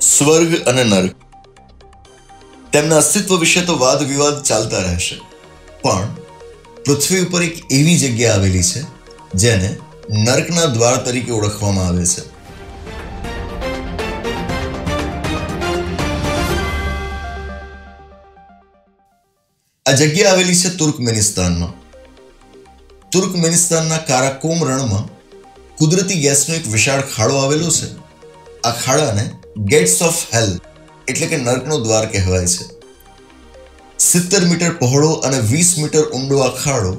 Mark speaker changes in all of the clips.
Speaker 1: સ્વર્ગ અને નર્ક. તેમના અસ્તિત્વ વિશે તો વાદ વિવાદ ચાલતા રહેશે. પણ પૃથ્વી ઉપર એક એવી જગ્યા આવેલી છે, જેને નર્કના દ્વાર તરીકે ઓળખવામાં આવે છે. આ જગ્યા આવેલી છે તુર્કમેનિસ્તાનમાં. તુર્કમેનિસ્તાનના કારાકોમ રણમાં કુદરતી ગેસનો એક વિશાળ ખાડો આવેલો છે. આ ખાડાને ગેટ્સ ઓફ હેલ એટલે કે નર્કનો દ્વાર કહેવાય છે. સિત્તેર મીટર પહોળો અને વીસ મીટર ઊંડો આ ખાડો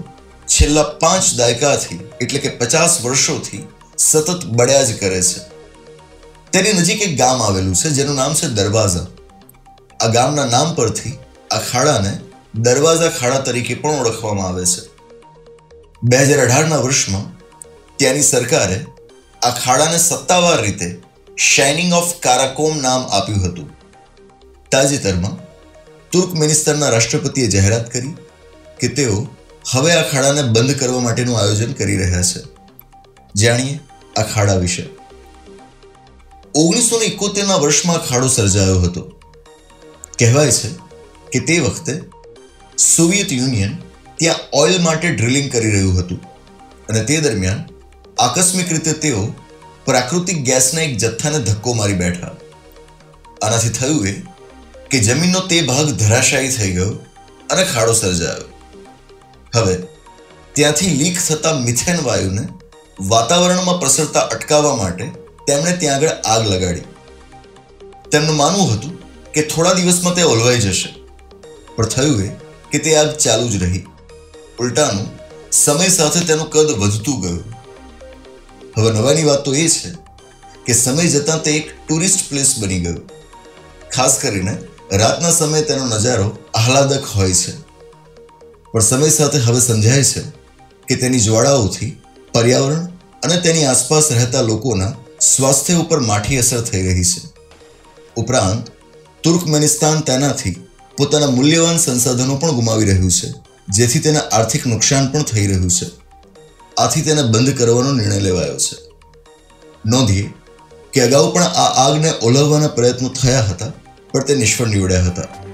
Speaker 1: છેલ્લા પાંચ દાયકાથી એટલે કે પચાસ વર્ષોથી સતત બળ્યા જ કરે છે. તેની નજીક એક ગામ આવેલું છે, જેનું નામ છે દરવાજા. આ ગામના નામ પરથી આ ખાડાને દરવાજા ખાડા તરીકે પણ ઓળખવામાં આવે છે. બે હજાર અઢારના વર્ષમાં ત્યાંની સરકારે આ ખાડાને સત્તાવાર રીતે શાઇનિંગ ઓફ કારાકોમ નામ આપ્યું હતું. તાજેતરમાં તુર્કમેનિસ્તાનના રાષ્ટ્રપતિએ જાહેરાત કરી કે તેઓ હવે આ ખાડાને બંધ કરવા માટેનું આયોજન કરી રહ્યા છે. જાણીએ આ ખાડા વિશે. ઓગણીસો એકોતેરના વર્ષમાં ખાડો સર્જાયો હતો. કહેવાય છે કે તે વખતે સોવિયત યુનિયન ત્યાં ઓઇલ માટે ડ્રિલિંગ કરી રહ્યું હતું અને તે દરમિયાન આકસ્મિક રીતે તેઓ પ્રાકૃતિક ગેસના એક જથ્થાને ધક્કો મારી બેઠા. આનાથી થયું એ કે જમીનનો તે ભાગ ધરાશાયી થઈ ગયો અને ખાડો સર્જાયો. હવે, ત્યાંથી લીક થતા મિથેન વાયુને વાતાવરણમાં પ્રસરતા અટકાવવા માટે તેમણે ત્યાં આગળ આગ લગાડી. તેમનું માનવું હતું કે થોડા દિવસમાં તે ઓલવાઈ જશે. પણ થયું એ કે તે આગ ચાલુ જ રહી. ઉલટાનું, સમય સાથે તેનું કદ વધતું ગયું. હવે નવાની વાત તો એ છે કે સમય જતાં તે એક ટુરિસ્ટ પ્લેસ બની ગયું. ખાસ કરીને રાતના સમયે તેનો નજારો આહલાદક હોય છે. પણ સમય સાથે હવે સમજાય છે કે તેની જ્વાળાઓથી પર્યાવરણ અને તેની આસપાસ રહેતા લોકોના સ્વાસ્થ્ય ઉપર માઠી અસર થઈ રહી છે. ઉપરાંત, તુર્કમેનિસ્તાન તેનાથી પોતાના મૂલ્યવાન સંસાધનો પણ ગુમાવી રહ્યું છે, જેથી તેના આર્થિક નુકસાન પણ થઈ રહ્યું છે. આથી તેને બંધ કરવાનો નિર્ણય લેવાયો છે. નોંધીએ કે અગાઉ પણ આ આગને ઓલવવાના પ્રયત્નો થયા હતા, પણ તે નિષ્ફળ નીવડ્યા હતા.